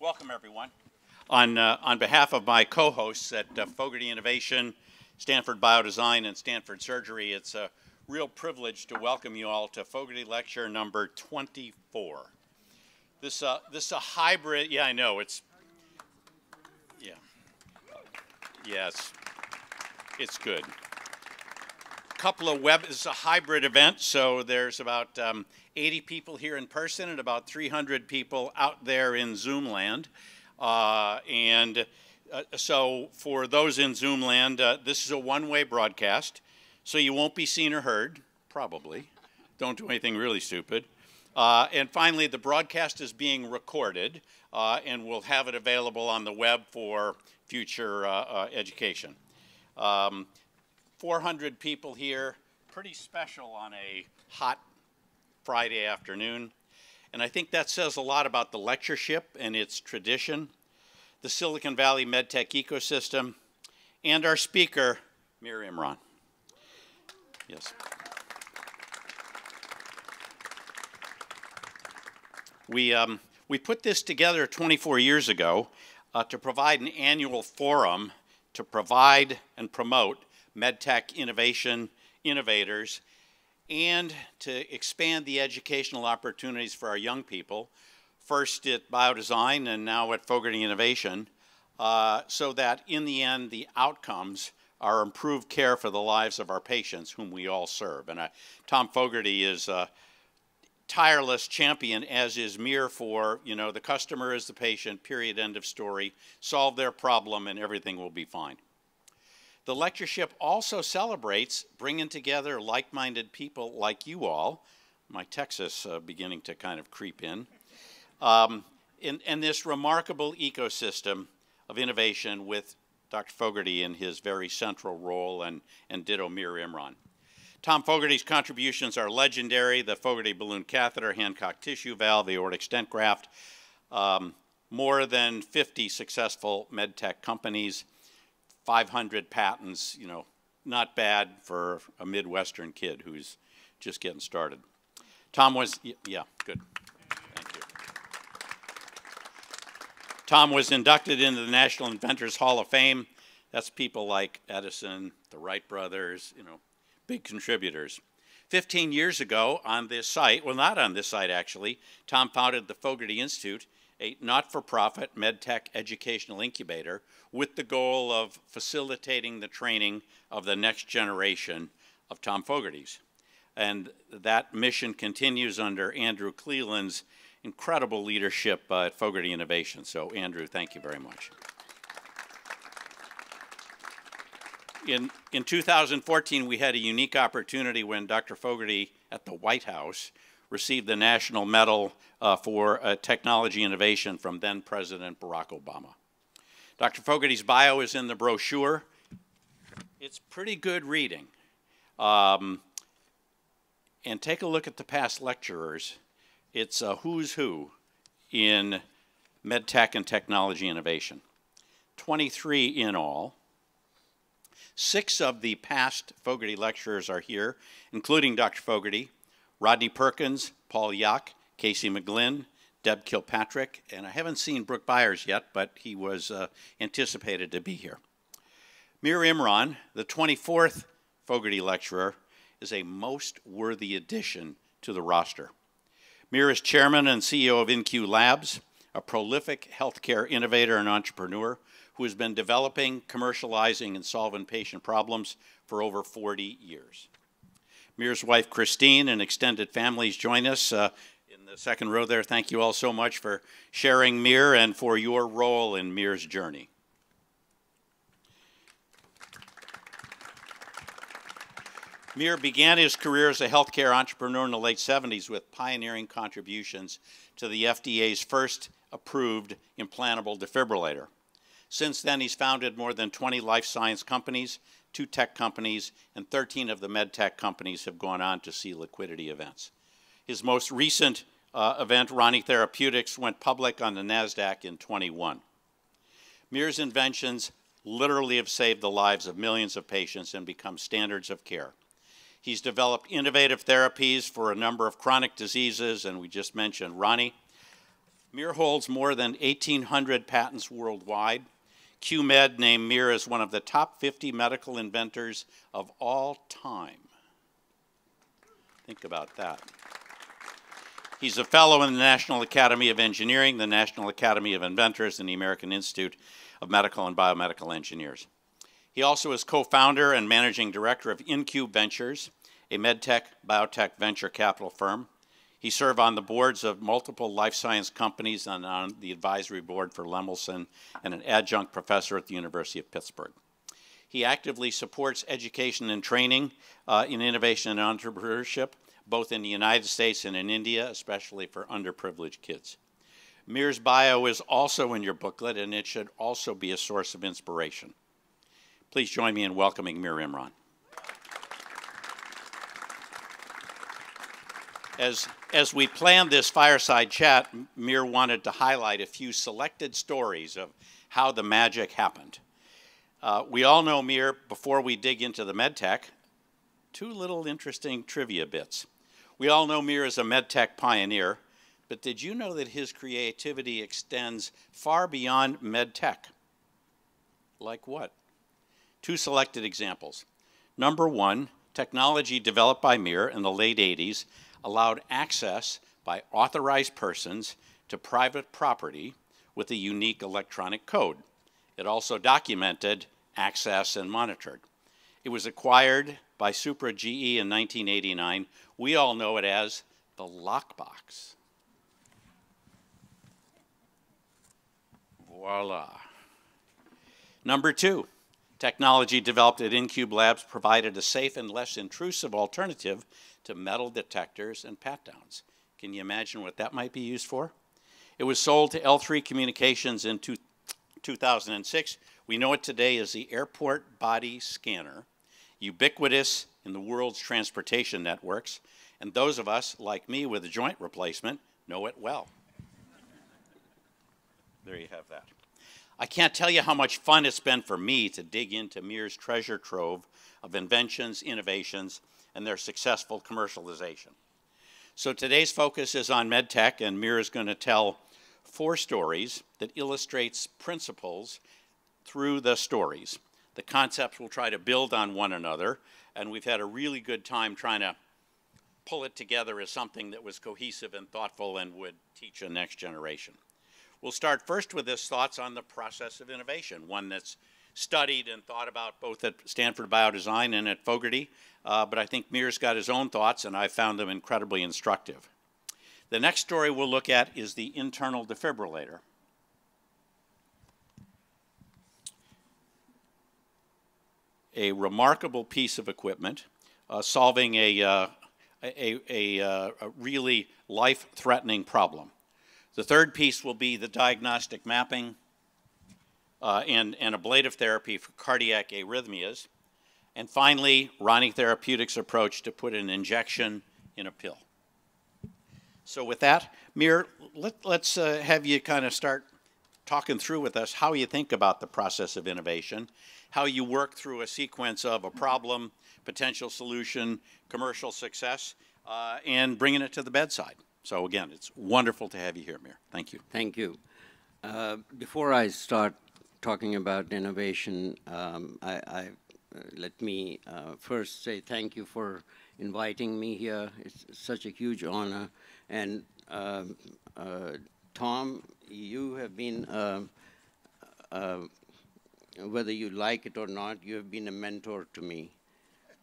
welcome everyone. On, uh, on behalf of my co-hosts at uh, Fogarty Innovation, Stanford Biodesign, and Stanford Surgery, it's a real privilege to welcome you all to Fogarty Lecture number 24. This, uh, this is a hybrid, yeah, I know, it's, yeah, yes, it's good. Couple of web, is a hybrid event, so there's about um, 80 people here in person and about 300 people out there in Zoom land. Uh, and uh, so for those in Zoom land, uh, this is a one-way broadcast, so you won't be seen or heard, probably. Don't do anything really stupid. Uh, and finally, the broadcast is being recorded, uh, and we'll have it available on the web for future uh, education. Um, 400 people here, pretty special on a hot Friday afternoon. And I think that says a lot about the lectureship and its tradition, the Silicon Valley MedTech ecosystem, and our speaker, Mir Imran. Yes. We, um, we put this together 24 years ago uh, to provide an annual forum to provide and promote MedTech innovation, innovators, and to expand the educational opportunities for our young people, first at Biodesign and now at Fogarty Innovation, uh, so that in the end the outcomes are improved care for the lives of our patients whom we all serve. And uh, Tom Fogarty is a tireless champion, as is Mir for, you know, the customer is the patient, period, end of story, solve their problem and everything will be fine. The lectureship also celebrates bringing together like-minded people like you all, my Texas uh, beginning to kind of creep in, um, in, in this remarkable ecosystem of innovation with Dr. Fogarty in his very central role and, and ditto Mir Imran. Tom Fogarty's contributions are legendary, the Fogarty balloon catheter, Hancock tissue valve, the aortic stent graft, um, more than 50 successful medtech companies, 500 patents, you know, not bad for a Midwestern kid who's just getting started. Tom was, yeah, good. Thank you. Tom was inducted into the National Inventors Hall of Fame. That's people like Edison, the Wright brothers, you know, big contributors. 15 years ago on this site, well, not on this site actually, Tom founded the Fogarty Institute a not-for-profit medtech educational incubator with the goal of facilitating the training of the next generation of Tom Fogartys. And that mission continues under Andrew Cleland's incredible leadership uh, at Fogarty Innovation. So Andrew, thank you very much. In, in 2014, we had a unique opportunity when Dr. Fogarty at the White House received the National Medal uh, for uh, Technology Innovation from then President Barack Obama. Dr. Fogarty's bio is in the brochure. It's pretty good reading. Um, and take a look at the past lecturers. It's a who's who in medtech and technology innovation. 23 in all. Six of the past Fogarty lecturers are here, including Dr. Fogarty, Rodney Perkins, Paul Yock, Casey McGlynn, Deb Kilpatrick, and I haven't seen Brooke Byers yet, but he was uh, anticipated to be here. Mir Imran, the 24th Fogarty lecturer, is a most worthy addition to the roster. Mir is chairman and CEO of InCube Labs, a prolific healthcare innovator and entrepreneur who has been developing, commercializing, and solving patient problems for over 40 years. Mir's wife, Christine, and extended families join us uh, in the second row there. Thank you all so much for sharing Mir and for your role in Mir's journey. Mir began his career as a healthcare entrepreneur in the late 70s with pioneering contributions to the FDA's first approved implantable defibrillator. Since then, he's founded more than 20 life science companies two tech companies, and 13 of the med tech companies have gone on to see liquidity events. His most recent uh, event, Rani Therapeutics, went public on the NASDAQ in 21. Mir's inventions literally have saved the lives of millions of patients and become standards of care. He's developed innovative therapies for a number of chronic diseases, and we just mentioned Rani. Mir holds more than 1,800 patents worldwide. QMed named Mir as one of the top 50 medical inventors of all time. Think about that. He's a fellow in the National Academy of Engineering, the National Academy of Inventors, and the American Institute of Medical and Biomedical Engineers. He also is co-founder and managing director of InCube Ventures, a medtech biotech venture capital firm. He served on the boards of multiple life science companies and on the advisory board for Lemelson and an adjunct professor at the University of Pittsburgh. He actively supports education and training uh, in innovation and entrepreneurship, both in the United States and in India, especially for underprivileged kids. Mir's bio is also in your booklet, and it should also be a source of inspiration. Please join me in welcoming Mir Imran. As, as we planned this fireside chat, Mir wanted to highlight a few selected stories of how the magic happened. Uh, we all know Mir, before we dig into the medtech, two little interesting trivia bits. We all know Mir is a medtech pioneer, but did you know that his creativity extends far beyond medtech? Like what? Two selected examples. Number one, technology developed by Mir in the late 80s allowed access by authorized persons to private property with a unique electronic code. It also documented access and monitored. It was acquired by Supra GE in 1989. We all know it as the lockbox. Voila. Number two, technology developed at InCube Labs provided a safe and less intrusive alternative to metal detectors and pat-downs. Can you imagine what that might be used for? It was sold to L3 Communications in two, 2006. We know it today as the Airport Body Scanner, ubiquitous in the world's transportation networks, and those of us, like me with a joint replacement, know it well. there you have that. I can't tell you how much fun it's been for me to dig into Mir's treasure trove of inventions, innovations, and their successful commercialization. So today's focus is on MedTech, and Mir is going to tell four stories that illustrates principles through the stories. The concepts will try to build on one another, and we've had a really good time trying to pull it together as something that was cohesive and thoughtful and would teach a next generation. We'll start first with his thoughts on the process of innovation, one that's studied and thought about both at Stanford Biodesign and at Fogarty, uh, but I think Mir's got his own thoughts, and I found them incredibly instructive. The next story we'll look at is the internal defibrillator. A remarkable piece of equipment uh, solving a, uh, a, a, a really life-threatening problem. The third piece will be the diagnostic mapping uh, and, and ablative therapy for cardiac arrhythmias. And finally, Rani Therapeutics' approach to put an injection in a pill. So with that, Mir, let, us uh, have you kind of start talking through with us how you think about the process of innovation, how you work through a sequence of a problem, potential solution, commercial success, uh, and bringing it to the bedside. So again, it's wonderful to have you here, Mir. Thank you. Thank you. Uh, before I start talking about innovation, um, I, I uh, let me uh, first say thank you for inviting me here. It's such a huge honor. And um, uh, Tom, you have been, uh, uh, whether you like it or not, you have been a mentor to me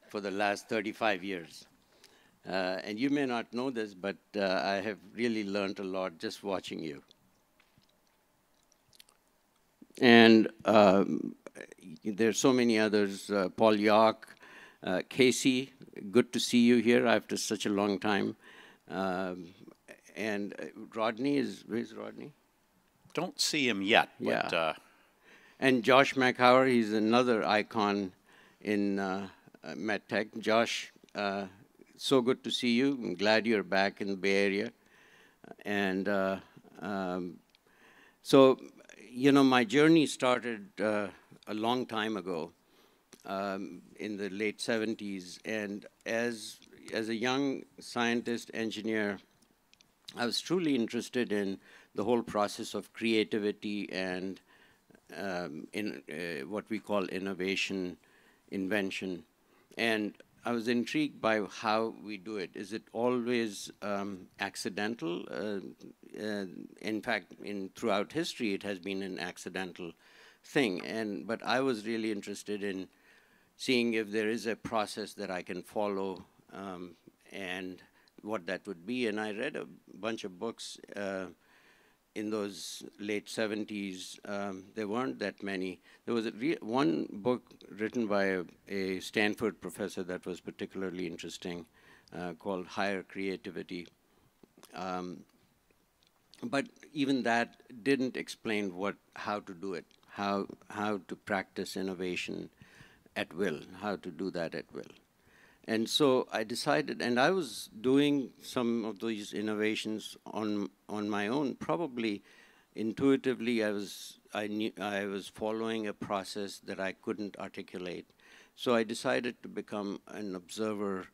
for the last 35 years. Uh, and you may not know this, but I have really learned a lot just watching you. And um, there's so many others, uh, Paul Yock, uh, Casey, good to see you here after such a long time. Um, and uh, Rodney is, where's Rodney? Don't see him yet, yeah. But, uh, and Josh Makower, he's another icon in uh, uh MedTech. Josh, uh, so good to see you. I'm glad you're back in the Bay Area. And um, so you know, my journey started uh, a long time ago um, in the late 70s. And as, as a young scientist, engineer, I was truly interested in the whole process of creativity and um, in uh, what we call innovation, invention, and I was intrigued by how we do it. Is it always um, accidental? Uh, uh, in fact, in throughout history, it has been an accidental thing. And but I was really interested in seeing if there is a process that I can follow um, and what that would be. And I read a bunch of books uh, in those late 70s, um, there weren't that many. There was one book written by a, a, Stanford professor that was particularly interesting uh, called Higher Creativity. Um, but even that didn't explain what, how to do it, how, how to practice innovation at will, how to do that at will. And so I decided, and I was doing some of these innovations on on my own. Probably intuitively, I was I knew I was following a process that I couldn't articulate. So I decided to become an observer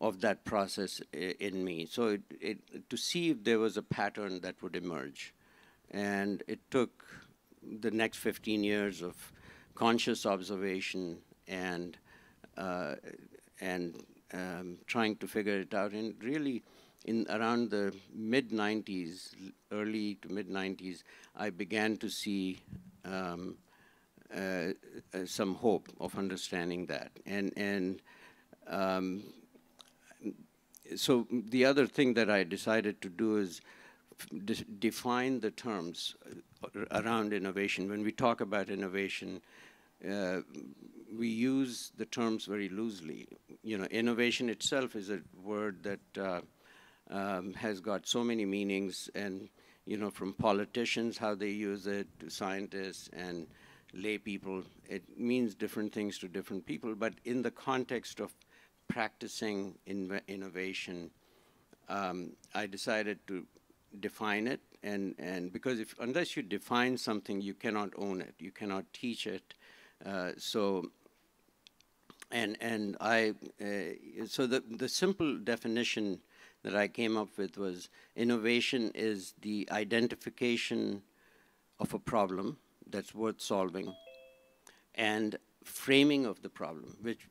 of that process in me. So it, it, to see if there was a pattern that would emerge, and it took the next 15 years of conscious observation and uh, and um, trying to figure it out. And really, in around the mid 90s, early to mid 90s, I began to see um, uh, uh, some hope of understanding that. And and um, so the other thing that I decided to do is de define the terms around innovation. When we talk about innovation, uh, we use the terms very loosely. You know, innovation itself is a word that uh, um, has got so many meanings, and you know, from politicians how they use it to scientists and lay people, it means different things to different people. But in the context of practicing in innovation, um, I decided to define it, and and because if unless you define something, you cannot own it, you cannot teach it. Uh, so and and I uh, so the the simple definition that I came up with was innovation is the identification of a problem that's worth solving and framing of the problem which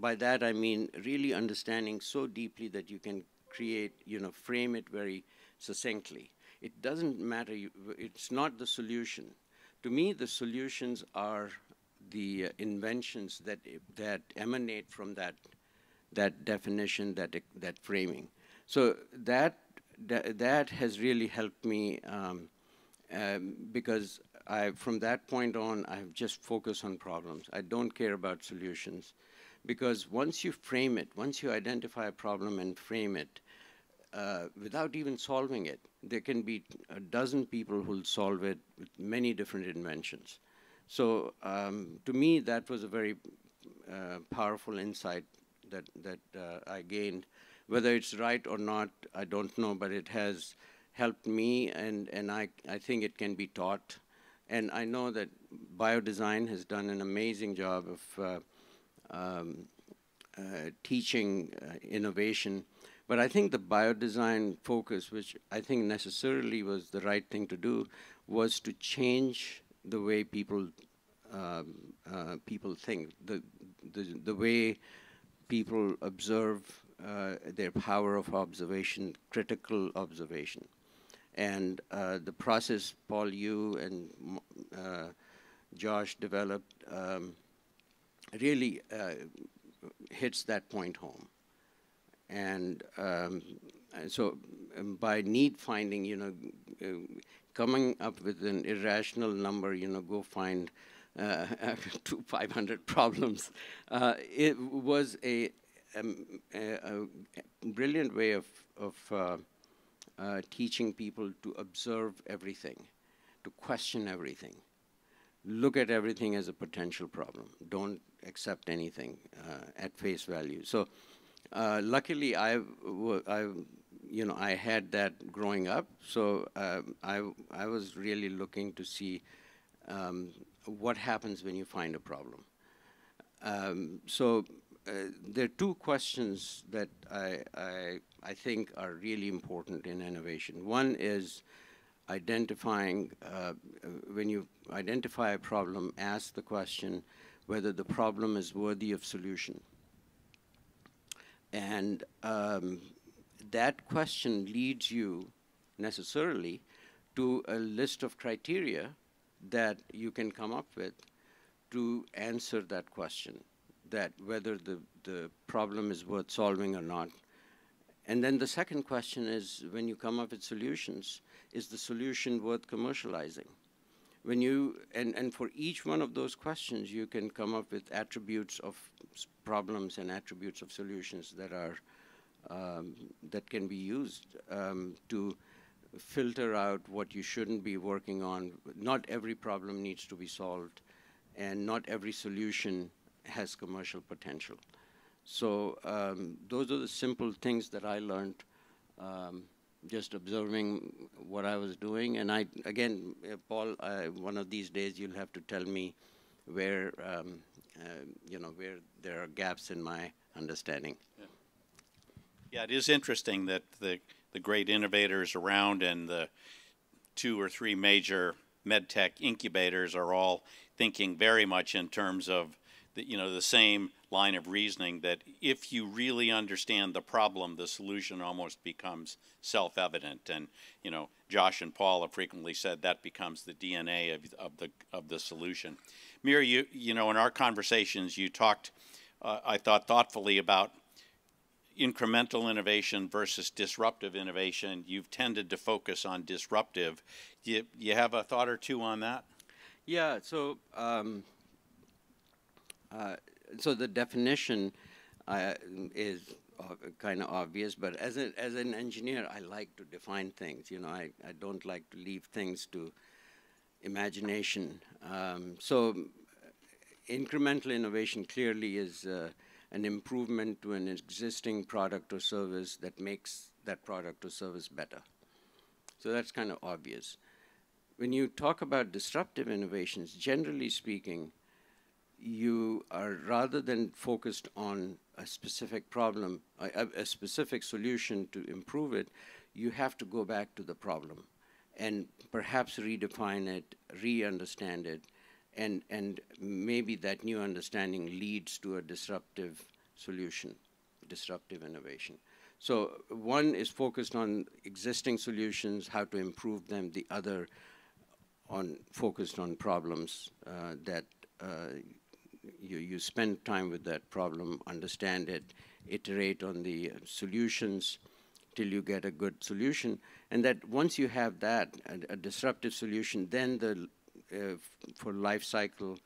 by that I mean really understanding so deeply that you can create you know frame it very succinctly. It doesn't matter you, it's not the solution. To me the solutions are the uh, inventions that that emanate from that that definition, that that framing. So that that, has really helped me um, um, because I, from that point on, I've just focused on problems. I don't care about solutions because once you frame it, once you identify a problem and frame it, uh, without even solving it, there can be a dozen people who'll solve it with many different inventions. So um, to me, that was a very uh, powerful insight that, that uh, I gained. Whether it's right or not, I don't know, but it has helped me, and, and I, I think it can be taught. And I know that biodesign has done an amazing job of uh, um, uh, teaching uh, innovation. But I think the biodesign focus, which I think necessarily was the right thing to do, was to change the way people um, uh, people think, the, the, the way people observe uh, their power of observation, critical observation. And uh, the process Paul Yock and uh, Josh developed um, really uh, hits that point home. And um, so um, by need finding, you know, uh, coming up with an irrational number, you know, go find uh, to 500 problems. Uh, it was a, um, a, a, brilliant way of, of uh, uh, teaching people to observe everything, to question everything, look at everything as a potential problem. Don't accept anything uh, at face value. So uh, luckily, I, I, you know, I had that growing up. So I, I was really looking to see um, what happens when you find a problem. Um, so uh, there are two questions that I, I, I, think are really important in innovation. One is identifying, uh, when you identify a problem, ask the question whether the problem is worthy of solution. And um, that question leads you necessarily to a list of criteria that you can come up with to answer that question, that whether the, the problem is worth solving or not. And then the second question is, when you come up with solutions, is the solution worth commercializing? When you, and, and for each one of those questions, you can come up with attributes of problems and attributes of solutions that are, um, that can be used um, to filter out what you shouldn't be working on. Not every problem needs to be solved, and not every solution has commercial potential. So um, those are the simple things that I learned um, just observing what I was doing. And I, again, uh, Paul, one of these days you'll have to tell me where, um, uh, you know, where there are gaps in my understanding. Yeah. Yeah, it is interesting that the the great innovators around and the two or three major medtech incubators are all thinking very much in terms of the, you know the same line of reasoning that if you really understand the problem, the solution almost becomes self-evident. And you know, Josh and Paul have frequently said that becomes the DNA of, of the of the solution. Mir, you you know, in our conversations, you talked, uh, I thought, thoughtfully about incremental innovation versus disruptive innovation. You've tended to focus on disruptive. You, you have a thought or two on that? Yeah, so um, uh, so the definition uh, is uh, kind of obvious, but as, a, as an engineer, I like to define things. You know, I, I don't like to leave things to imagination. Um, so incremental innovation clearly is uh, an improvement to an existing product or service that makes that product or service better. So that's kind of obvious. When you talk about disruptive innovations, generally speaking, you are rather than focused on a specific problem, a, a, specific solution to improve it, you have to go back to the problem and perhaps redefine it, re-understand it, and, and maybe that new understanding leads to a disruptive solution, disruptive innovation. So one is focused on existing solutions, how to improve them. The other on focused on problems uh, that uh, you, you spend time with that problem, understand it, iterate on the solutions till you get a good solution. And that once you have that, a, a disruptive solution, then the uh, for life cycle,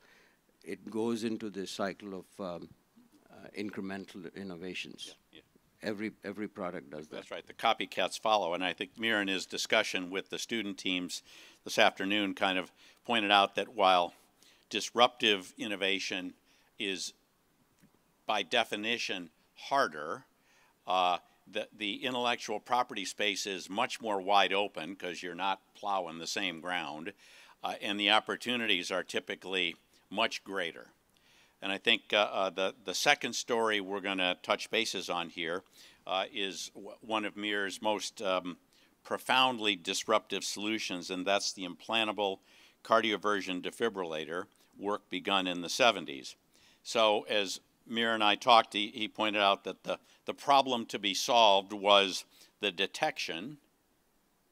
it goes into the cycle of um, uh, incremental innovations. Yeah, yeah. Every, every product does that. That's right. The copycats follow. And I think Mir in his discussion with the student teams this afternoon kind of pointed out that while disruptive innovation is by definition harder, uh, the, the intellectual property space is much more wide open because you're not plowing the same ground uh, and the opportunities are typically much greater. And I think uh, uh, the, the second story we're going to touch bases on here uh, is one of Mir's most um, profoundly disruptive solutions, and that's the implantable cardioversion defibrillator work begun in the 70s. So as Mir and I talked, he, he pointed out that the, the problem to be solved was the detection.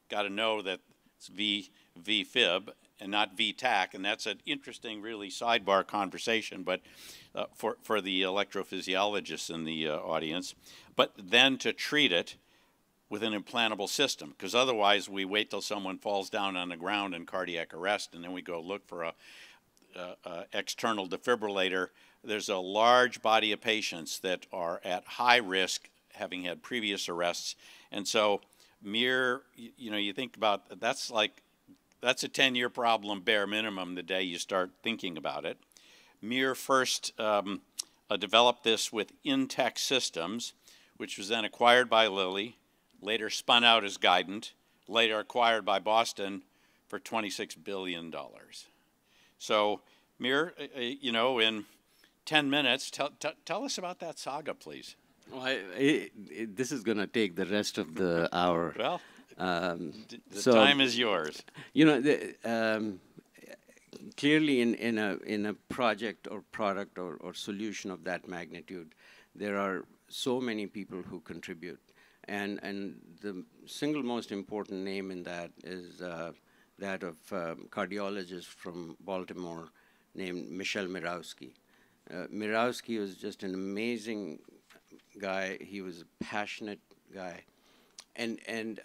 Got to know that it's V, VFib, and not VTach, and that's an interesting, really sidebar conversation, but uh, for, for the electrophysiologists in the uh, audience. But then to treat it with an implantable system, because otherwise we wait till someone falls down on the ground in cardiac arrest, and then we go look for a, a, a external defibrillator. There's a large body of patients that are at high risk, having had previous arrests, and so Mir, you know, you think about that's like that's a 10 year problem, bare minimum, the day you start thinking about it. Mir first um, uh, developed this with Intec Systems, which was then acquired by Lilly, later spun out as Guidant, later acquired by Boston for $26 billion. So Mir, uh, uh, you know, in 10 minutes. Tell, t- tell us about that saga, please. Well, I, I, this is going to take the rest of the hour. Well, Um, the so, time is yours. You know, the, um, clearly in, in, a, in a project or product or, or solution of that magnitude, there are so many people who contribute. And, and the single most important name in that is uh, that of um, cardiologist from Baltimore named Michel Mirowski. Uh, Mirowski was just an amazing guy. He was a passionate guy. And, and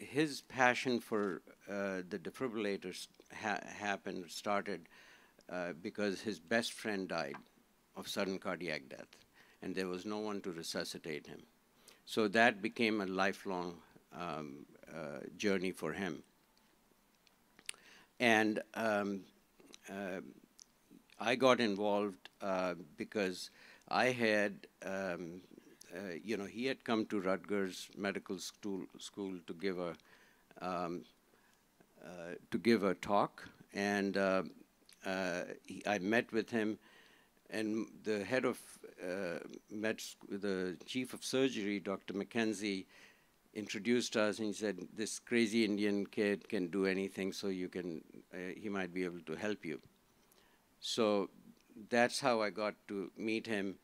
his passion for uh, the defibrillators ha- happened, started uh, because his best friend died of sudden cardiac death, and there was no one to resuscitate him. So that became a lifelong um, uh, journey for him. And um, uh, I got involved uh, because I had, um, uh, you know, he had come to Rutgers Medical School, school to give a um, uh, to give a talk, and uh, uh, he, I met with him, and the head of uh, med, the chief of surgery, Dr. McKenzie, introduced us, and he said, "This crazy Indian kid can do anything, so you can, he might be able to help you." So that's how I got to meet him.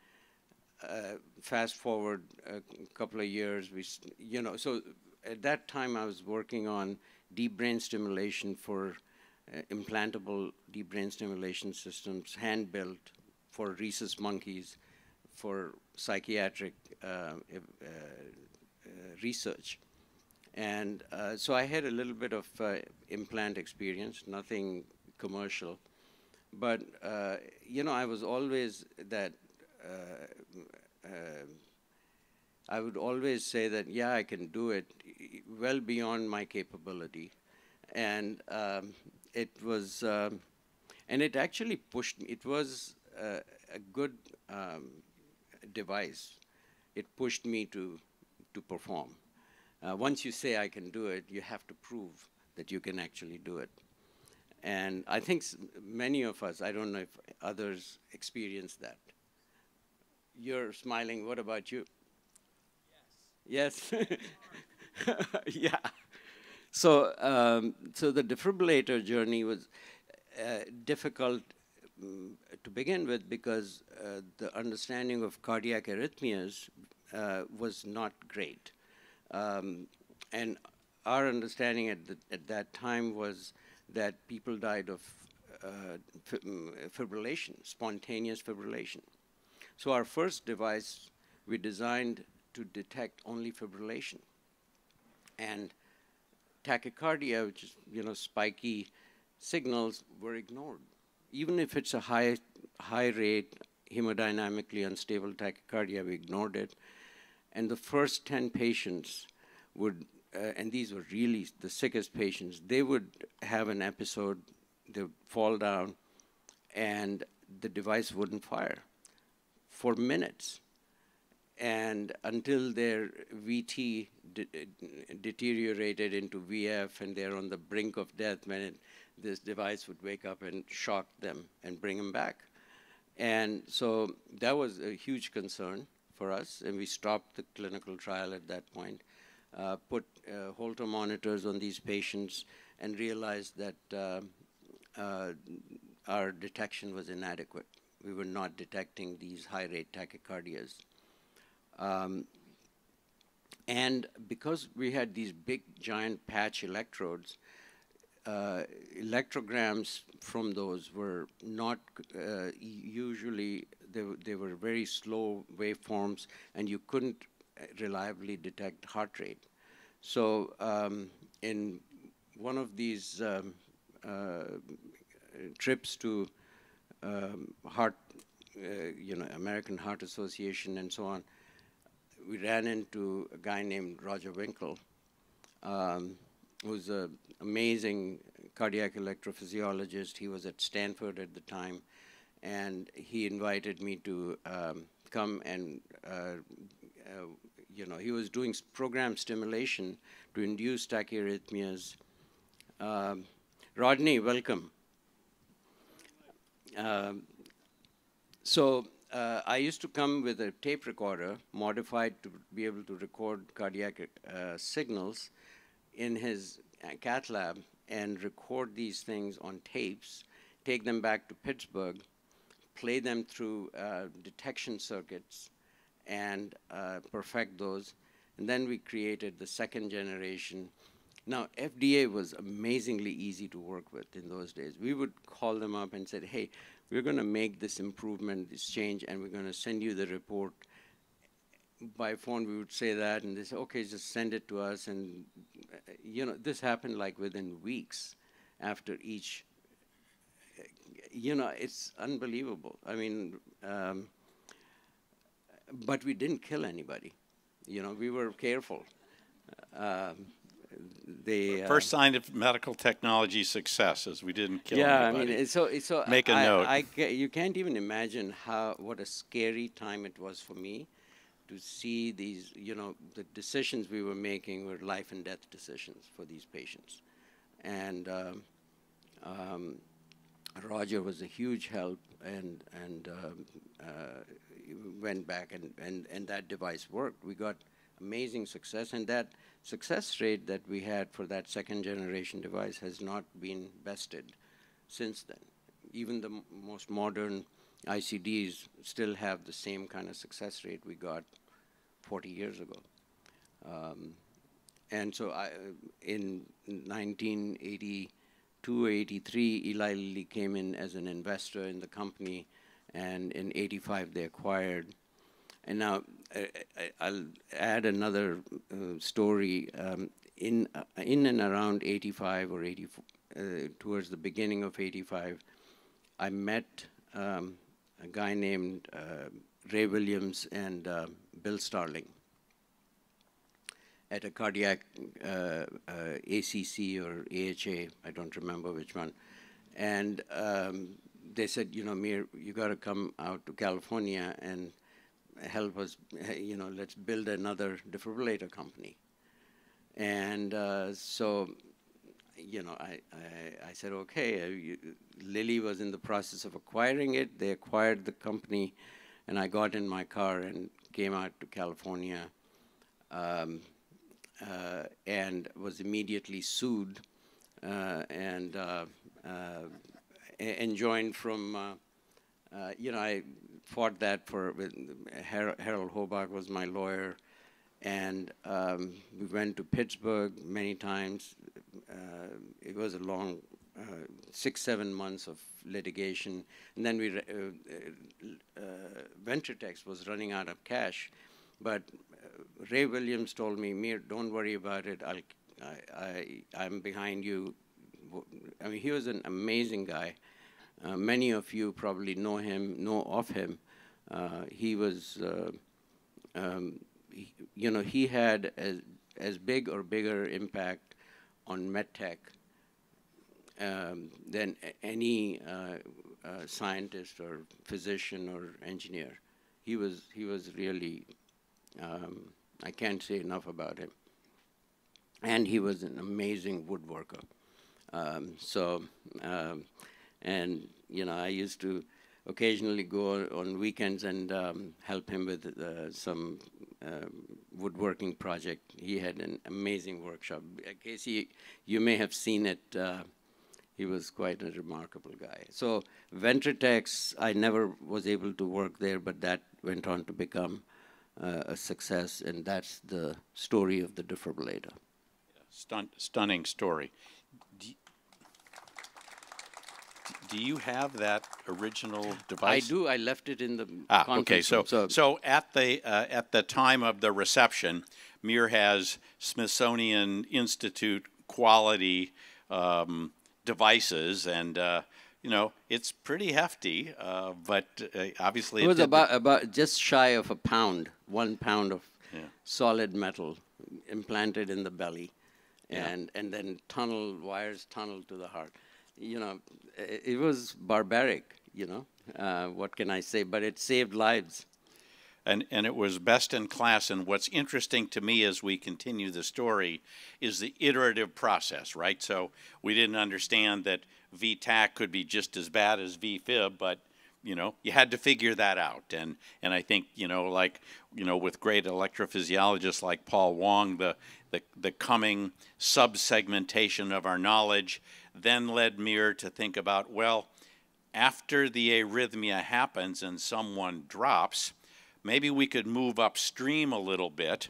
Uh, fast forward a couple of years, we, you know, so at that time I was working on deep brain stimulation for uh, implantable deep brain stimulation systems, hand built for rhesus monkeys, for psychiatric uh, uh, research. And uh, so I had a little bit of uh, implant experience, nothing commercial. But, uh, you know, I was always that I would always say that, yeah, I can do it well beyond my capability. And um, it was, um, and it actually pushed me, it was uh, a good um, device. It pushed me to, to perform. Uh, once you say I can do it, you have to prove that you can actually do it. And I think many of us, I don't know if others experience that. You're smiling, what about you? Yes. Yes. yeah. So, um, so the defibrillator journey was uh, difficult um, to begin with because uh, the understanding of cardiac arrhythmias uh, was not great. Um, and our understanding at, the, at that time was that people died of uh, fibrillation, spontaneous fibrillation. So our first device we designed to detect only fibrillation. And tachycardia, which is, you know, spiky signals, were ignored. Even if it's a high, high rate, hemodynamically unstable tachycardia, we ignored it. And the first 10 patients would, uh, and these were really the sickest patients, they would have an episode, they would fall down, and the device wouldn't fire for minutes and until their VT de deteriorated into VF and they're on the brink of death when it, this device would wake up and shock them and bring them back. And so that was a huge concern for us, and we stopped the clinical trial at that point, uh, put uh, Holter monitors on these patients, and realized that uh, uh our detection was inadequate. We were not detecting these high rate tachycardias. Um, and because we had these big giant patch electrodes, uh, electrograms from those were not uh, usually, they, they were very slow waveforms and you couldn't reliably detect heart rate. So um, in one of these um, uh, trips to um, heart, uh, you know, American Heart Association and so on, we ran into a guy named Roger Winkle, um, who's an amazing cardiac electrophysiologist. He was at Stanford at the time, and he invited me to um, come and, uh, uh, you know, he was doing program stimulation to induce tachyarrhythmias. Um, Rodney, welcome. Um, so uh, I used to come with a tape recorder modified to be able to record cardiac uh, signals in his uh, cath lab and record these things on tapes, take them back to Pittsburgh, play them through uh, detection circuits, and uh, perfect those. And then we created the second generation. Now, FDA was amazingly easy to work with in those days. We would call them up and said, hey, we're going to make this improvement, this change, and we're going to send you the report. By phone, we would say that, and they say, okay, just send it to us. And, uh, you know, this happened like within weeks after each. You know, it's unbelievable. I mean, um, but we didn't kill anybody. You know, we were careful. Um, they first uh, sign of medical technology success is we didn't kill yeah, anybody. I mean, so so make a I, note. I, I, you can't even imagine how what a scary time it was for me to see these. You know, the decisions we were making were life and death decisions for these patients, and um, um, Roger was a huge help, and and um, uh, went back and, and and that device worked. We got amazing success, and that success rate that we had for that second generation device has not been bested since then. Even the most modern ICDs still have the same kind of success rate we got 40 years ago. Um, and so I, in 1982, 83, Eli Lilly came in as an investor in the company, and in 85 they acquired and now I, will add another uh, story. Um, in, uh, in and around 85 or 84, uh, towards the beginning of 85, I met um, a guy named uh, Ray Williams and uh, Bill Starling at a cardiac ACC or AHA, I don't remember which one. And um, they said, you know, Mir, you got to come out to California and help us, you know, let's build another defibrillator company. And uh, so, you know, I, I, I said, okay, uh, you, Lilly was in the process of acquiring it. They acquired the company, and I got in my car and came out to California um, uh, and was immediately sued uh, and, uh, uh, and joined from, you know, I fought that for Harold Hohbach was my lawyer, and um, we went to Pittsburgh many times. Uh, it was a long uh, six seven months of litigation, and then we uh, uh, Ventritex was running out of cash, but uh, Ray Williams told me, "Mir, don't worry about it. I'll, I, I, I'm behind you." I mean, he was an amazing guy. Uh, many of you probably know him, know of him. Uh, he was, uh, um, he, you know, he had as, as big or bigger impact on medtech um, than any uh, scientist or physician or engineer. He was, he was really, um, I can't say enough about him. And he was an amazing woodworker. Um, so, um, and you know, I used to occasionally go on weekends and um, help him with uh, some uh, woodworking project. He had an amazing workshop. Casey, you may have seen it. Uh, he was quite a remarkable guy. So Ventritex, I never was able to work there, but that went on to become uh, a success, and that's the story of the defibrillator. Stun stunning story. Do you have that original device? I do. I left it in the. Ah, okay. So, so, so at the uh, at the time of the reception, Mir has Smithsonian Institute quality um, devices, and uh, you know it's pretty hefty. Uh, but uh, obviously, it was about about just shy of a pound, one pound of yeah. solid metal implanted in the belly, and yeah. and then tunnel wires tunneled to the heart you know, it, was barbaric, you know. Uh, what can I say? But it saved lives. And, and it was best in class. And what's interesting to me as we continue the story is the iterative process, right? So we didn't understand that VTach could be just as bad as VFib, but you know, you had to figure that out. And, and I think, you know, like, you know, with great electrophysiologists like Paul Wang, the, the, the coming sub-segmentation of our knowledge then led Mir to think about, well, after the arrhythmia happens and someone drops, maybe we could move upstream a little bit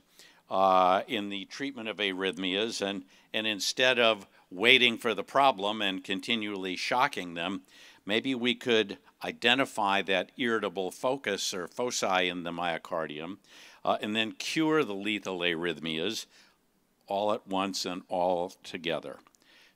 uh, in the treatment of arrhythmias and, and instead of waiting for the problem and continually shocking them, maybe we could identify that irritable focus or foci in the myocardium uh, and then cure the lethal arrhythmias all at once and all together.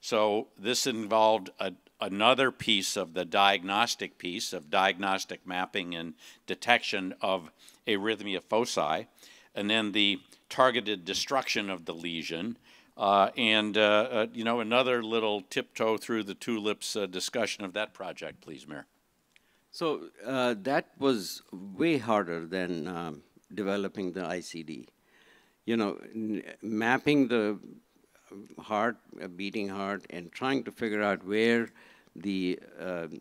So this involved a, another piece of the diagnostic piece of diagnostic mapping and detection of arrhythmia foci, and then the targeted destruction of the lesion. Uh, and, uh, uh, you know, another little tiptoe through the tulips uh, discussion of that project, please, Mir. So uh, that was way harder than um, developing the ICD. You know, mapping the heart, beating heart, and trying to figure out where the um,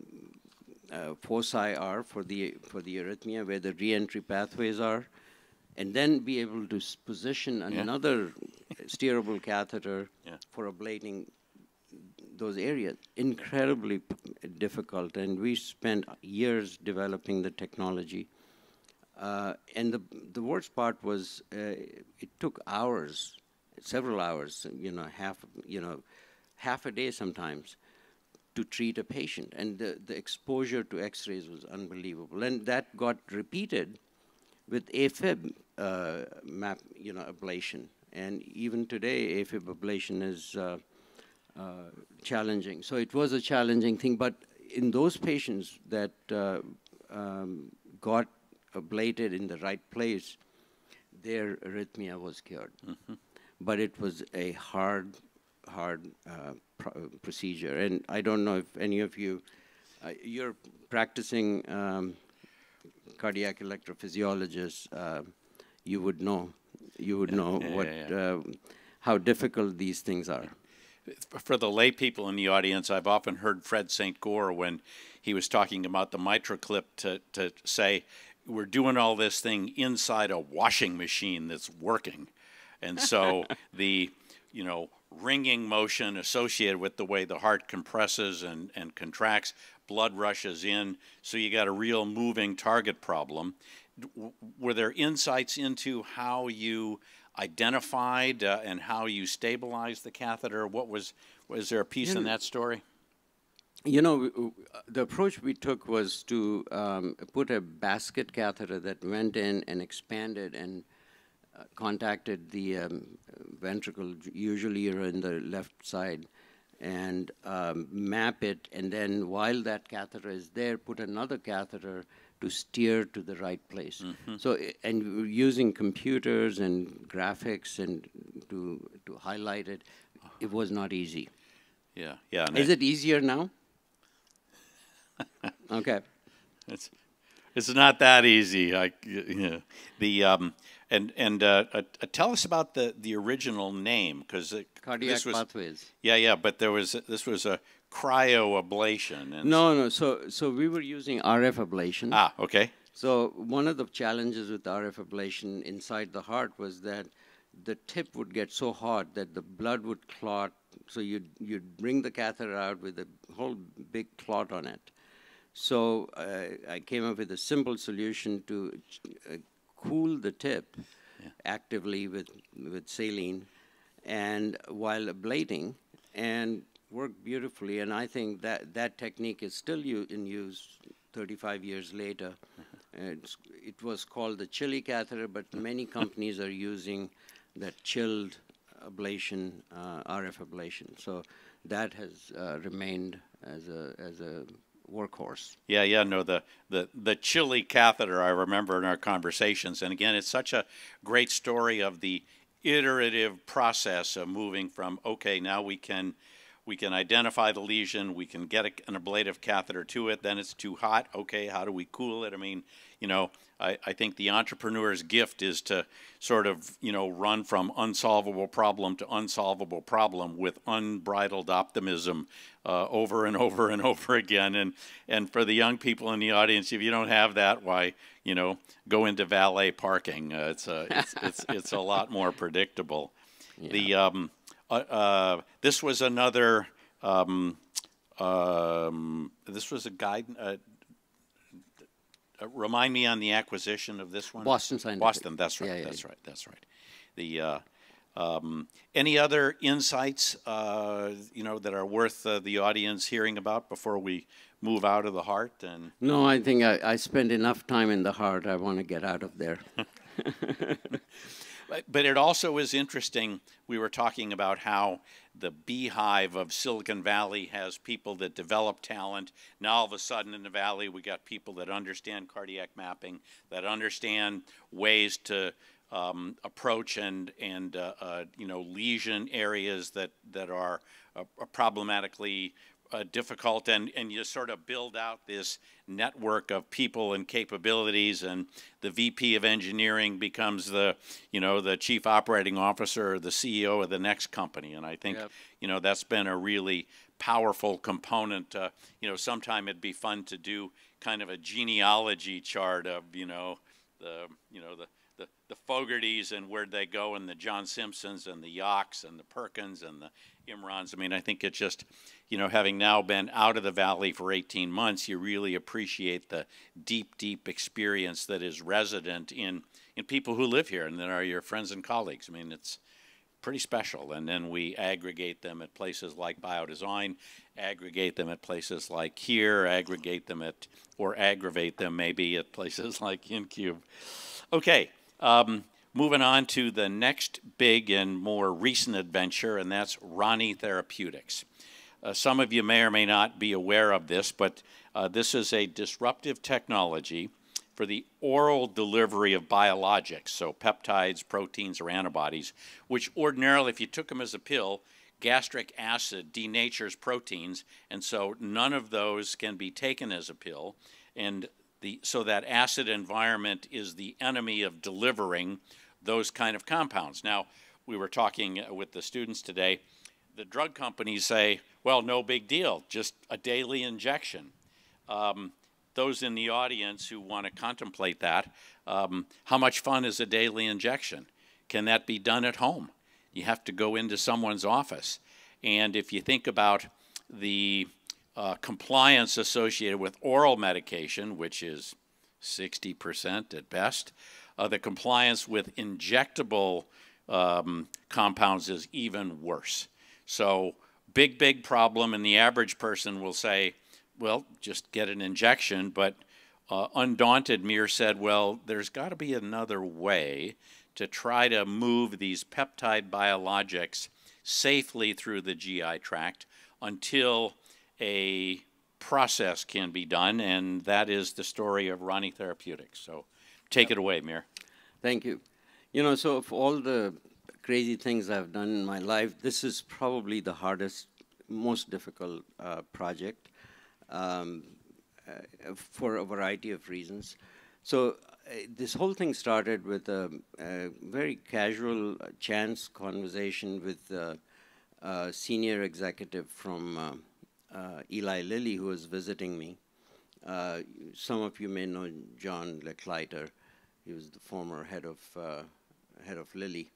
uh, foci are for the for the arrhythmia, where the reentry pathways are, and then be able to position another steerable catheter yeah. for ablating those areas. Incredibly difficult, and we spent years developing the technology. Uh, and the the worst part was uh, it took hours, several hours, you know, half you know, half a day sometimes, to treat a patient, and the the exposure to X-rays was unbelievable, and that got repeated with AFib uh, map, you know, ablation. And even today, AFib ablation is uh, uh, challenging. So it was a challenging thing, but in those patients that uh, um, got ablated in the right place, their arrhythmia was cured. Mm-hmm. But it was a hard, hard uh, procedure. And I don't know if any of you, uh, you're practicing um, cardiac electrophysiologist, uh, you would know. You would know yeah, what yeah, uh, how difficult these things are. For the lay people in the audience, I've often heard Fred St. Goar when he was talking about the MitraClip to, to say, we're doing all this thing inside a washing machine that's working. And so the, you know, wringing motion associated with the way the heart compresses and, and contracts, blood rushes in, so you got a real moving target problem. Were there insights into how you identified uh, and how you stabilized the catheter? What was, was there a piece in that story? You know, the approach we took was to um, put a basket catheter that went in and expanded and contacted the um, ventricle, usually you're in the left side, and um, map it. And then while that catheter is there, put another catheter to steer to the right place. Mm-hmm. So, and using computers and graphics and to to highlight it, it was not easy. Yeah, yeah. Is it easier now? okay. It's it's not that easy. I, you know, the um, and and uh, uh, tell us about the the original name because cardiac this was, pathways. Yeah, yeah, but there was this was a cryoablation. And no, no. So so we were using RF ablation. Ah, okay. So one of the challenges with RF ablation inside the heart was that the tip would get so hot that the blood would clot. So you'd you'd bring the catheter out with a whole big clot on it. So uh, I came up with a simple solution to uh, cool the tip yeah. actively with with saline, and while ablating, and worked beautifully. And I think that that technique is still in use 35 years later. It was called the chili catheter, but many companies are using that chilled ablation, uh, RF ablation. So that has uh, remained as a as a workhorse. Yeah, yeah, no, the, the, the chili catheter I remember in our conversations. And again, it's such a great story of the iterative process of moving from, okay, now we can we can identify the lesion, we can get a, an ablative catheter to it, then it's too hot. Okay, how do we cool it? I mean, you know, I, I think the entrepreneur's gift is to sort of, you know, run from unsolvable problem to unsolvable problem with unbridled optimism uh, over and over and over again. And, and for the young people in the audience, if you don't have that, why, you know, go into valet parking. Uh, it's, a, it's, it's, it's, a lot more predictable. Yeah. The, um, uh, uh, this was another, um, um, this was a guide, uh, uh, remind me on the acquisition of this one? Boston Scientific. Boston, that's right, Yeah, yeah, that's yeah. right, that's right. The, uh, um, any other insights, uh, you know, that are worth uh, the audience hearing about before we move out of the heart and? No, I think I, I spend enough time in the heart. I want to get out of there. But, but it also is interesting. We were talking about how the beehive of Silicon Valley has people that develop talent. Now, all of a sudden, in the Valley, we got people that understand cardiac mapping, that understand ways to um, approach and and uh, uh, you know lesion areas that that are uh, problematically uh, difficult, and, and you sort of build out this network of people and capabilities, and the VP of engineering becomes the, you know, the chief operating officer or the CEO of the next company. And I think, yep. you know, that's been a really powerful component. Uh, you know, sometime it'd be fun to do kind of a genealogy chart of, you know, the, you know, the, the, the Fogartys and where'd they go, and the John Simpsons and the Yocks and the Perkins and the I mean, I think it's just, you know, having now been out of the valley for 18 months, you really appreciate the deep, deep experience that is resident in in people who live here and that are your friends and colleagues. I mean, it's pretty special. And then we aggregate them at places like Biodesign, aggregate them at places like here, aggregate them at, or aggravate them maybe at places like InCube. Okay. Um, moving on to the next big and more recent adventure, and that's Rani Therapeutics. Uh, some of you may or may not be aware of this, but uh, this is a disruptive technology for the oral delivery of biologics, so peptides, proteins, or antibodies, which ordinarily, if you took them as a pill, gastric acid denatures proteins, and so none of those can be taken as a pill. And the, so that acid environment is the enemy of delivering those kind of compounds. Now, we were talking with the students today. The drug companies say, well, no big deal, just a daily injection. Um, those in the audience who want to contemplate that, um, how much fun is a daily injection? Can that be done at home? You have to go into someone's office. And if you think about the uh, compliance associated with oral medication, which is 60% at best. Uh, the compliance with injectable um, compounds is even worse. So, big, big problem, and the average person will say, well, just get an injection. But uh, Undaunted Mir said, well, there's got to be another way to try to move these peptide biologics safely through the GI tract until a process can be done, and that is the story of Rani Therapeutics. So take it away, Mir. Thank you. You know, so of all the crazy things I've done in my life, this is probably the hardest, most difficult uh, project um, uh, for a variety of reasons. So uh, this whole thing started with a, a very casual uh, chance conversation with a senior executive from uh, uh, Eli Lilly, who was visiting me. Uh, some of you may know John Lechleiter. He was the former head of uh, head of Lilly.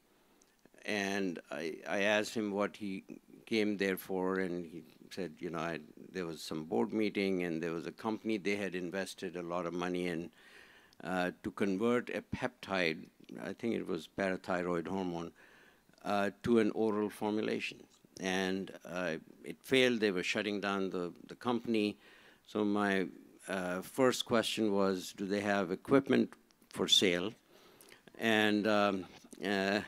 And I, I asked him what he came there for, and he said, you know, I, there was some board meeting, and there was a company they had invested a lot of money in uh, to convert a peptide, I think it was parathyroid hormone, uh, to an oral formulation and uh, it failed. They were shutting down the, the company. So my uh, first question was, do they have equipment for sale? And, um, uh,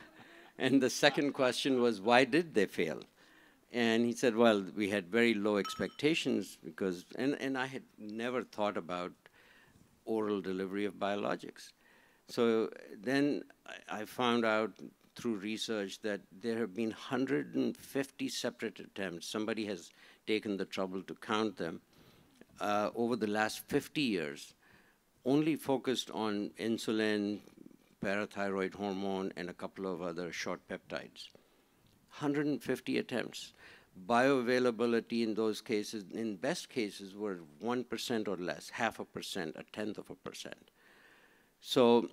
and the second question was, why did they fail? And he said, well, we had very low expectations because, and, and I had never thought about oral delivery of biologics. So then I found out through research that there have been 150 separate attempts. Somebody has taken the trouble to count them uh, over the last 50 years, only focused on insulin, parathyroid hormone, and a couple of other short peptides. 150 attempts. Bioavailability in those cases, in best cases, were 1% or less, half a percent, a tenth of a percent. So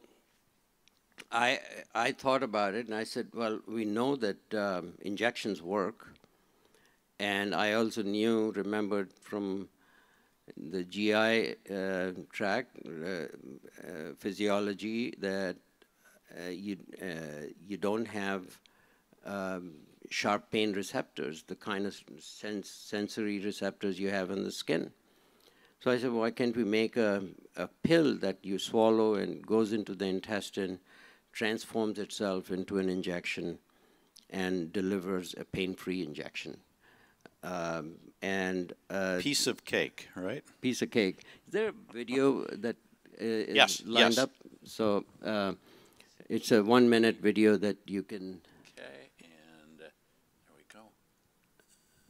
I, I thought about it and I said, well, we know that um, injections work. And I also knew, remembered from the GI uh, tract uh, uh, physiology that uh, you, you don't have um, sharp pain receptors, the kind of sens sensory receptors you have in the skin. So I said, why can't we make a, a pill that you swallow and goes into the intestine, transforms itself into an injection, and delivers a pain-free injection? Um, and uh, Piece of cake, right? piece of cake. Is there a video that uh, is Yes, lined yes. up? So uh, it's a one-minute video that you can. Okay, and uh, there we go.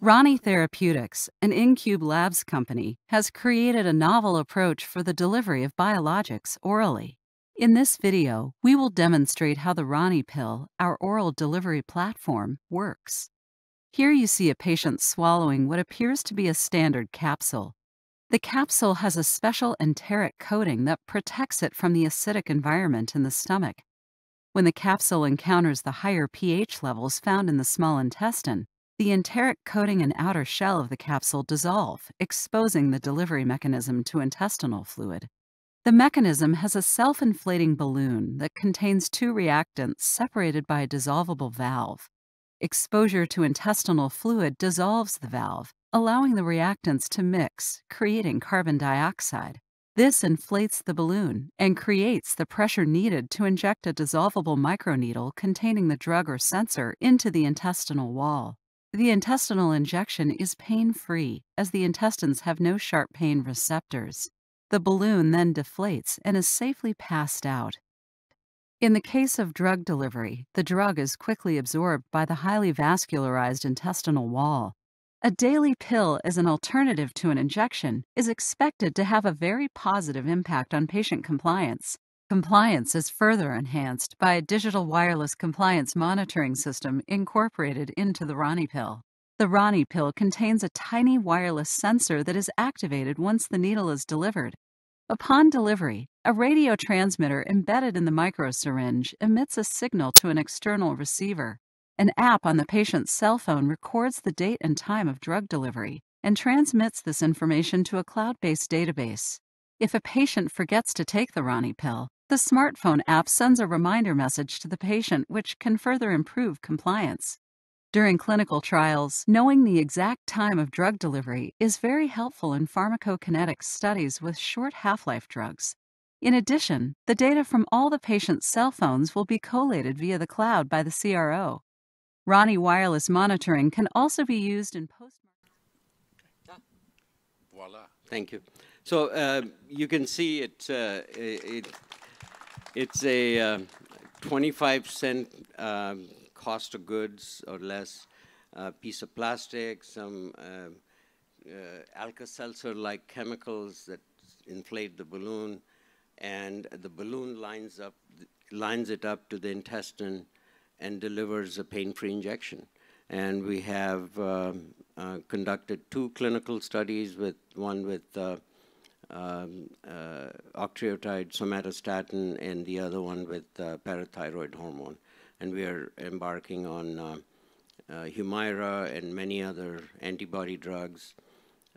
Rani Therapeutics, an InCube Labs company, has created a novel approach for the delivery of biologics orally. In this video, we will demonstrate how the Rani pill, our oral delivery platform, works. Here you see a patient swallowing what appears to be a standard capsule. The capsule has a special enteric coating that protects it from the acidic environment in the stomach. When the capsule encounters the higher pH levels found in the small intestine, the enteric coating and outer shell of the capsule dissolve, exposing the delivery mechanism to intestinal fluid. The mechanism has a self inflating balloon that contains two reactants separated by a dissolvable valve. Exposure to intestinal fluid dissolves the valve, allowing the reactants to mix, creating carbon dioxide. This inflates the balloon and creates the pressure needed to inject a dissolvable microneedle containing the drug or sensor into the intestinal wall. The intestinal injection is pain free, as the intestines have no sharp pain receptors. The balloon then deflates and is safely passed out. In the case of drug delivery, the drug is quickly absorbed by the highly vascularized intestinal wall. A daily pill as an alternative to an injection is expected to have a very positive impact on patient compliance. Compliance is further enhanced by a digital wireless compliance monitoring system incorporated into the Rani pill. The Rani pill contains a tiny wireless sensor that is activated once the needle is delivered. Upon delivery, a radio transmitter embedded in the microsyringe emits a signal to an external receiver. An app on the patient's cell phone records the date and time of drug delivery and transmits this information to a cloud based database. If a patient forgets to take the Rani pill, the smartphone app sends a reminder message to the patient, which can further improve compliance. During clinical trials, knowing the exact time of drug delivery is very helpful in pharmacokinetics studies with short half life drugs. In addition, the data from all the patient's cell phones will be collated via the cloud by the CRO. Rani wireless monitoring can also be used in post Voila. Thank you. So uh, you can see it, uh, it, it's a um, 25 cent um, cost of goods or less uh, piece of plastic, some um, uh, Alka-Seltzer-like chemicals that inflate the balloon, and the balloon lines up, lines it up to the intestine and delivers a pain-free injection. And we have um, uh, conducted two clinical studies with one with uh, um, uh, octreotide somatostatin and the other one with uh, parathyroid hormone. And we are embarking on uh, uh, Humira and many other antibody drugs.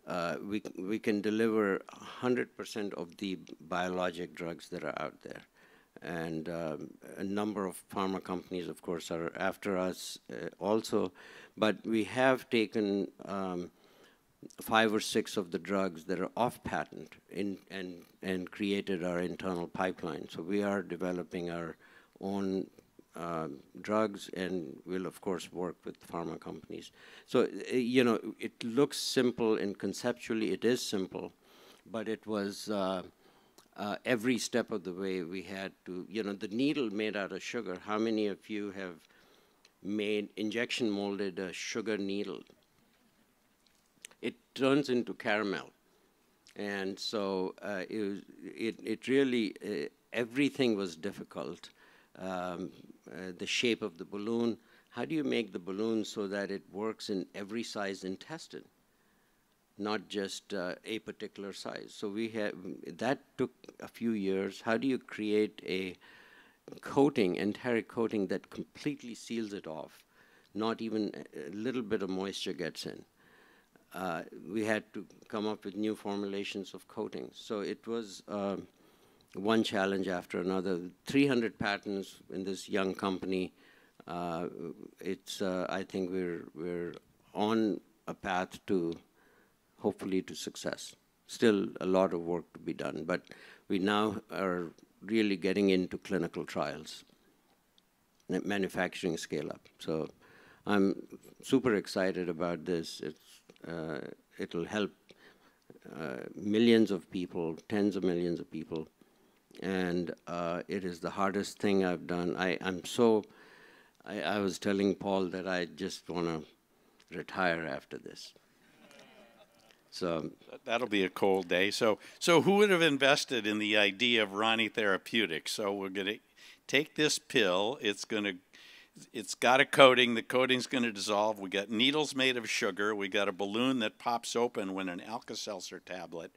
Uh, we, we can deliver 100% of the biologic drugs that are out there. And um, a number of pharma companies, of course, are after us uh, also. But we have taken um, five or six of the drugs that are off patent in, and, and created our internal pipeline. So we are developing our own uh, drugs and will, of course, work with pharma companies. So, uh, you know, it looks simple and conceptually it is simple, but it was uh, uh, every step of the way we had to, you know, the needle made out of sugar. How many of you have made injection molded a sugar needle? It turns into caramel. And so uh, it, it, it really, uh, everything was difficult. Um, uh, the shape of the balloon, how do you make the balloon so that it works in every size intestine? not just uh, a particular size. So we have that took a few years. How do you create a coating, enteric coating that completely seals it off? Not even a little bit of moisture gets in. Uh, we had to come up with new formulations of coatings. So it was uh, one challenge after another. 300 patents in this young company. Uh, it's uh, I think we're we're on a path to hopefully to success. Still a lot of work to be done, but we now are really getting into clinical trials, manufacturing scale up. So I'm super excited about this. It's, uh, it'll help uh, millions of people, tens of millions of people, and uh, it is the hardest thing I've done. I, I'm so, I, I was telling Paul that I just want to retire after this. So that'll be a cold day. So, so who would have invested in the idea of Rani Therapeutics? So we're going to take this pill. It's to, it's got a coating. The coating's going to dissolve. We got needles made of sugar. We got a balloon that pops open when an Alka-Seltzer tablet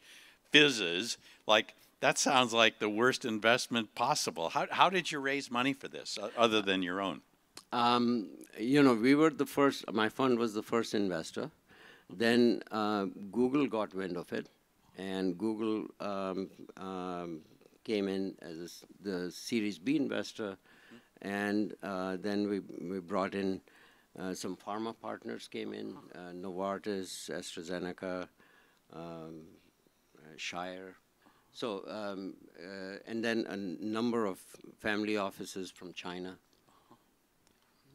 fizzes. Like that sounds like the worst investment possible. How how did you raise money for this, other than your own? Um, you know, we were the first. My fund was the first investor. Then uh, Google got wind of it, and Google um, um, came in as the Series B investor, and uh, then we, we brought in uh, some pharma partners came in, uh, Novartis, AstraZeneca, um, uh, Shire. So, um, uh, and then a number of family offices from China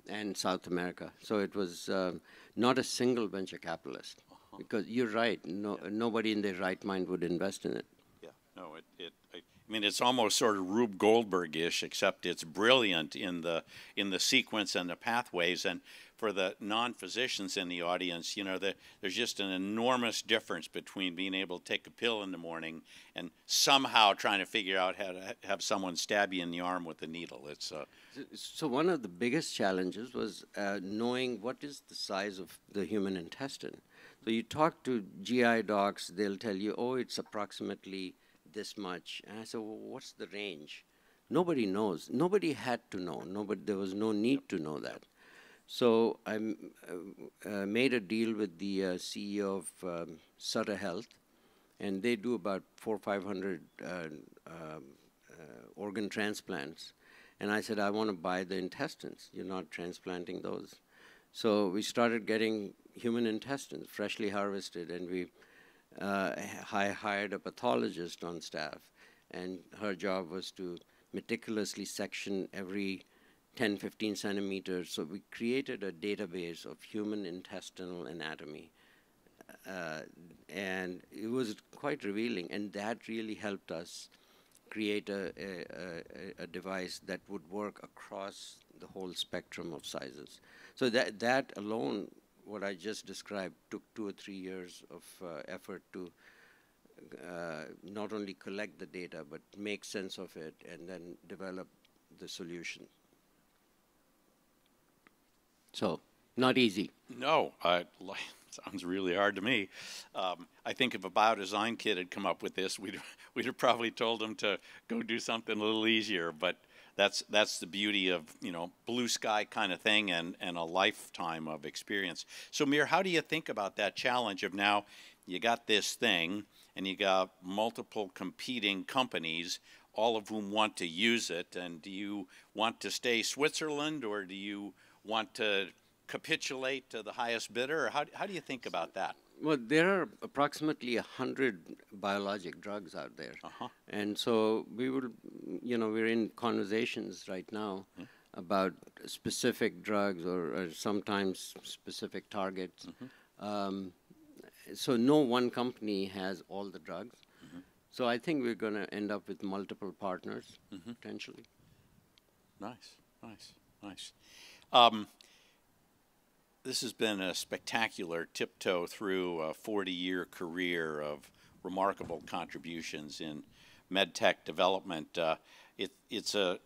and South America. So it was um, not a single venture capitalist. Uh-huh. Because you're right, no, yeah. nobody in their right mind would invest in it. Yeah, no, it, it I, I mean, it's almost sort of Rube Goldberg-ish, except it's brilliant in the in the sequence and the pathways. And for the non-physicians in the audience, you know, the, there's just an enormous difference between being able to take a pill in the morning and somehow trying to figure out how to have someone stab you in the arm with a needle. It's uh, so one of the biggest challenges was uh, knowing what is the size of the human intestine. So you talk to GI docs, they'll tell you, oh, it's approximately this much. And I said, well, what's the range? Nobody knows. Nobody had to know. Nobody, there was no need to know that. So I uh, uh, made a deal with the uh, CEO of um, Sutter Health, and they do about four or 500 uh, um, uh, organ transplants. And I said, I want to buy the intestines. You're not transplanting those. So we started getting human intestines, freshly harvested, and we uh, I hired a pathologist on staff, and her job was to meticulously section every 10, 15 centimeters. So we created a database of human intestinal anatomy. Uh, and it was quite revealing, and that really helped us create a, a, a, device that would work across the whole spectrum of sizes. So that, that alone, what I just described, took two or three years of uh, effort to uh, not only collect the data, but make sense of it and then develop the solution. So, not easy. No, sounds really hard to me. Um, I think if a biodesign kid had come up with this, we'd we'd have probably told him to go do something a little easier. But that's that's the beauty of you know blue sky kind of thing and and a lifetime of experience. So Mir, how do you think about that challenge of now you got this thing and you got multiple competing companies all of whom want to use it and do you want to stay Switzerland or do you want to capitulate to the highest bidder? Or how, how do you think about that? Well, there are approximately 100 biologic drugs out there. Uh-huh. And so we will, you know, we're in conversations right now mm-hmm. about specific drugs or, or sometimes specific targets. Mm-hmm. Um, so no one company has all the drugs. Mm-hmm. So I think we're going to end up with multiple partners potentially. Nice, nice, nice. Um, this has been a spectacular tiptoe through a 40 year career of remarkable contributions in medtech development. Uh, it, it's a,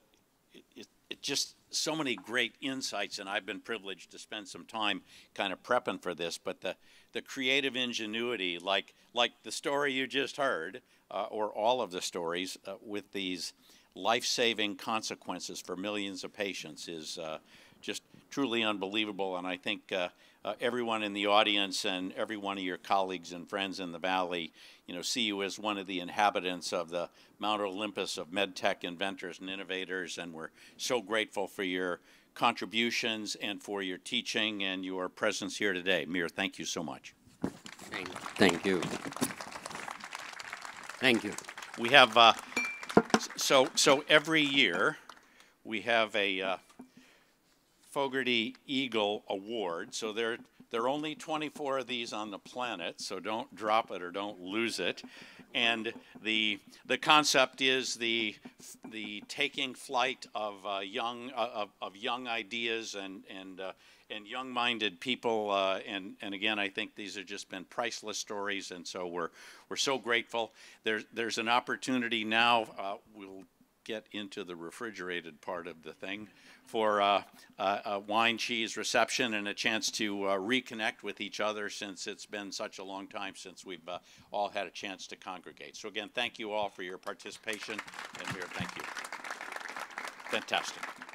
it, it, just so many great insights, and I've been privileged to spend some time kind of prepping for this. But the, the creative ingenuity, like, like the story you just heard, uh, or all of the stories uh, with these life-saving consequences for millions of patients is uh, just truly unbelievable. And I think uh, uh, everyone in the audience and every one of your colleagues and friends in the Valley, you know, see you as one of the inhabitants of the Mount Olympus of medtech inventors and innovators. And we're so grateful for your contributions and for your teaching and your presence here today. Mir, thank you so much. Thank, thank you. Thank you. We have, uh, so, so every year, we have a uh, Fogarty Eagle Award. So there, there are only 24 of these on the planet, so don't drop it or don't lose it. And the, the concept is the, the taking flight of uh, young, uh, of, of young ideas and, and, uh, and young-minded people. Uh, and, and again, I think these have just been priceless stories, and so we're, we're so grateful. There's, there's an opportunity now, uh, we'll get into the refrigerated part of the thing for uh, a wine cheese reception and a chance to uh, reconnect with each other since it's been such a long time since we've uh, all had a chance to congregate. So again, thank you all for your participation, and here, thank you. Fantastic.